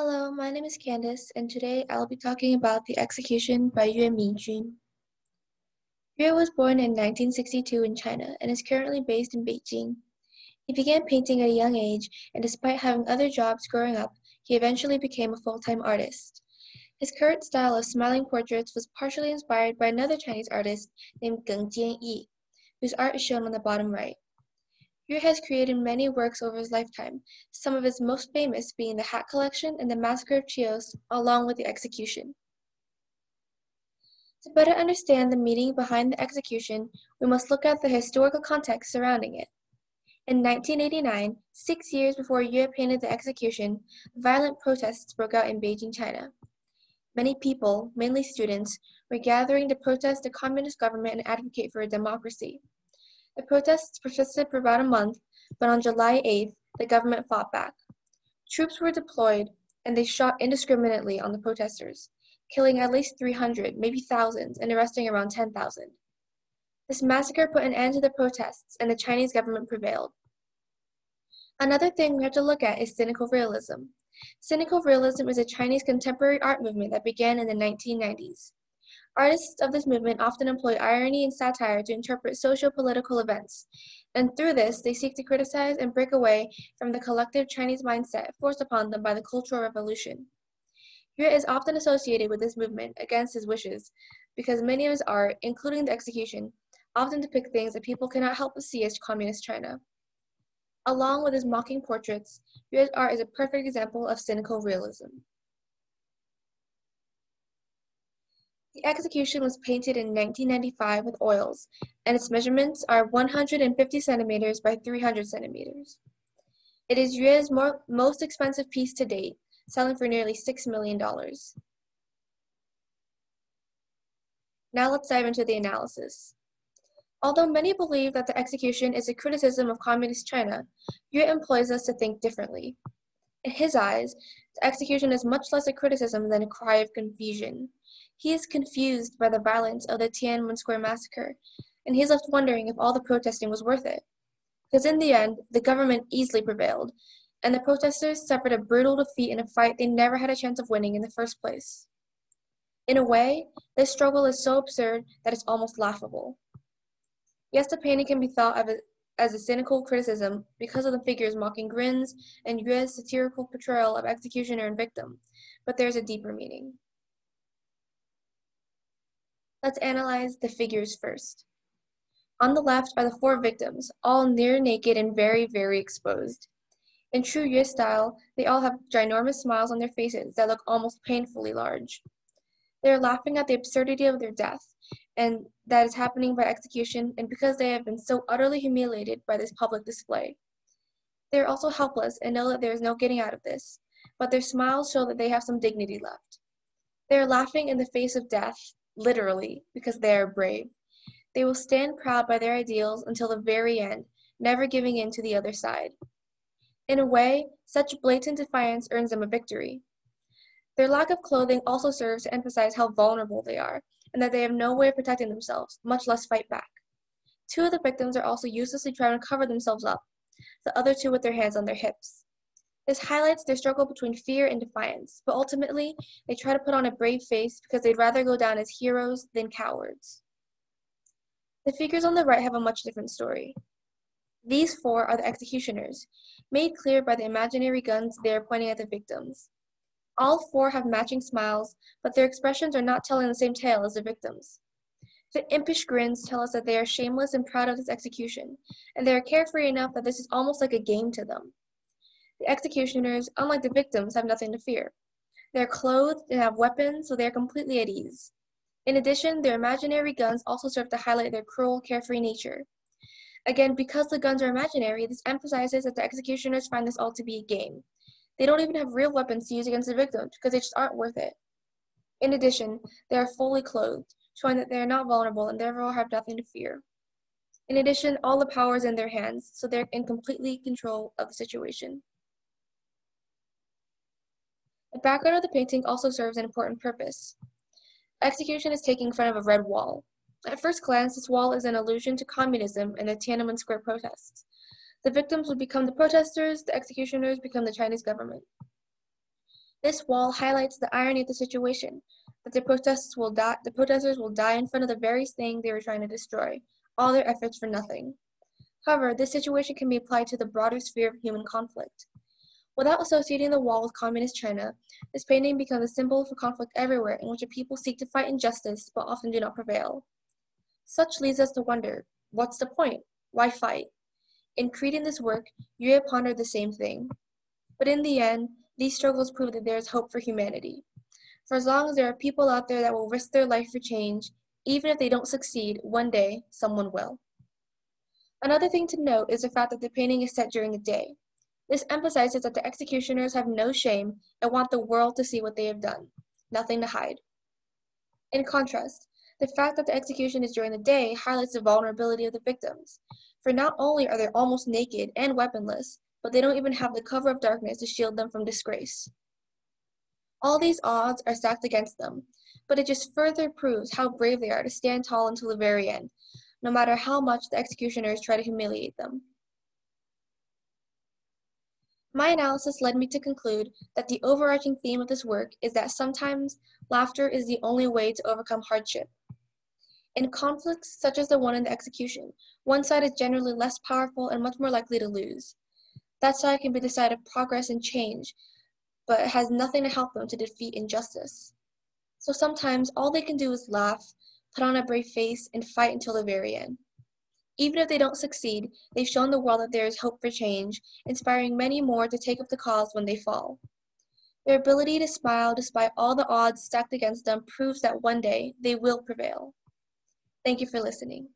Hello, my name is Candice, and today I'll be talking about the execution by Yue Minjun. Yue was born in 1962 in China and is currently based in Beijing. He began painting at a young age, and despite having other jobs growing up, he eventually became a full-time artist. His current style of smiling portraits was partially inspired by another Chinese artist named Geng Jianyi, whose art is shown on the bottom right. Yue has created many works over his lifetime, some of his most famous being the Hat Collection and the Massacre of Chios, along with the execution. To better understand the meaning behind the execution, we must look at the historical context surrounding it. In 1989, six years before Yue painted the execution, violent protests broke out in Beijing, China. Many people, mainly students, were gathering to protest the communist government and advocate for a democracy. The protests persisted for about a month, but on July 8th, the government fought back. Troops were deployed, and they shot indiscriminately on the protesters, killing at least 300, maybe thousands, and arresting around 10,000. This massacre put an end to the protests, and the Chinese government prevailed. Another thing we have to look at is cynical realism. Cynical realism is a Chinese contemporary art movement that began in the 1990s. Artists of this movement often employ irony and satire to interpret socio-political events, and through this they seek to criticize and break away from the collective Chinese mindset forced upon them by the Cultural Revolution. Yue is often associated with this movement against his wishes because many of his art, including the execution, often depict things that people cannot help but see as communist China. Along with his mocking portraits, Yue's art is a perfect example of cynical realism. The execution was painted in 1995 with oils, and its measurements are 150 centimeters by 300 centimeters. It is Yue's more, most expensive piece to date, selling for nearly $6 million. Now let's dive into the analysis. Although many believe that the execution is a criticism of Communist China, Yue employs us to think differently. In his eyes, the execution is much less a criticism than a cry of confusion. He is confused by the violence of the Tiananmen Square massacre, and he is left wondering if all the protesting was worth it. Because in the end, the government easily prevailed, and the protesters suffered a brutal defeat in a fight they never had a chance of winning in the first place. In a way, this struggle is so absurd that it's almost laughable. Yes, the painting can be thought of as a cynical criticism because of the figure's mocking grins and Yue's satirical portrayal of executioner and victim, but there's a deeper meaning. Let's analyze the figures first. On the left are the four victims, all near naked and very, very exposed. In true Yue style, they all have ginormous smiles on their faces that look almost painfully large. They are laughing at the absurdity of their death, and that is happening by execution, and because they have been so utterly humiliated by this public display. They are also helpless and know that there is no getting out of this, but their smiles show that they have some dignity left. They are laughing in the face of death, literally, because they are brave. They will stand proud by their ideals until the very end, never giving in to the other side. In a way, such blatant defiance earns them a victory. Their lack of clothing also serves to emphasize how vulnerable they are, and that they have no way of protecting themselves, much less fight back. Two of the victims are also uselessly trying to cover themselves up, the other two with their hands on their hips. This highlights their struggle between fear and defiance, but ultimately, they try to put on a brave face because they'd rather go down as heroes than cowards. The figures on the right have a much different story. These four are the executioners, made clear by the imaginary guns they are pointing at the victims. All four have matching smiles, but their expressions are not telling the same tale as the victims. The impish grins tell us that they are shameless and proud of this execution, and they are carefree enough that this is almost like a game to them. The executioners, unlike the victims, have nothing to fear. They are clothed and have weapons, so they are completely at ease. In addition, their imaginary guns also serve to highlight their cruel, carefree nature. Again, because the guns are imaginary, this emphasizes that the executioners find this all to be a game. They don't even have real weapons to use against the victims because they just aren't worth it. In addition, they are fully clothed, showing that they are not vulnerable and therefore have nothing to fear. In addition, all the power is in their hands, so they're in completely control of the situation. The background of the painting also serves an important purpose. Execution is taking front of a red wall. At first glance, this wall is an allusion to communism and the Tiananmen Square protests. The victims would become the protesters, the executioners become the Chinese government. This wall highlights the irony of the situation, that the will die, the protesters will die in front of the very thing they were trying to destroy, all their efforts for nothing. However, this situation can be applied to the broader sphere of human conflict. Without associating the wall with communist China, this painting becomes a symbol for conflict everywhere in which a people seek to fight injustice but often do not prevail. Such leads us to wonder, what's the point? Why fight? In creating this work, Yue pondered the same thing. But in the end, these struggles prove that there is hope for humanity. For as long as there are people out there that will risk their life for change, even if they don't succeed, one day someone will. Another thing to note is the fact that the painting is set during the day. This emphasizes that the executioners have no shame and want the world to see what they have done, nothing to hide. In contrast, the fact that the execution is during the day highlights the vulnerability of the victims, for not only are they almost naked and weaponless, but they don't even have the cover of darkness to shield them from disgrace. All these odds are stacked against them, but it just further proves how brave they are to stand tall until the very end, no matter how much the executioners try to humiliate them. My analysis led me to conclude that the overarching theme of this work is that sometimes laughter is the only way to overcome hardship. In conflicts such as the one in the execution, one side is generally less powerful and much more likely to lose. That side can be the side of progress and change, but it has nothing to help them to defeat injustice. So sometimes all they can do is laugh, put on a brave face, and fight until the very end. Even if they don't succeed, they've shown the world that there is hope for change, inspiring many more to take up the cause when they fall. Their ability to smile despite all the odds stacked against them proves that one day they will prevail. Thank you for listening.